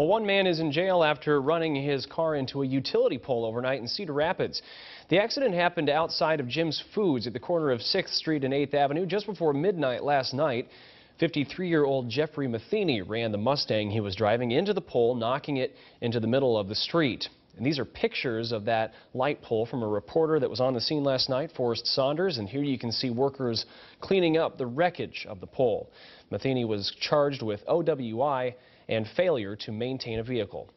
Well, one man is in jail after running his car into a utility pole overnight in Cedar Rapids. The accident happened outside of Jim's Foods at the corner of 6th Street and 8th Avenue just before midnight last night. 53-year-old Jeffrey Matheny ran the Mustang he was driving into the pole, knocking it into the middle of the street. And these are pictures of that light pole from a reporter that was on the scene last night, Forrest Saunders. And here you can see workers cleaning up the wreckage of the pole. Matheny was charged with OWI and failure to maintain a vehicle.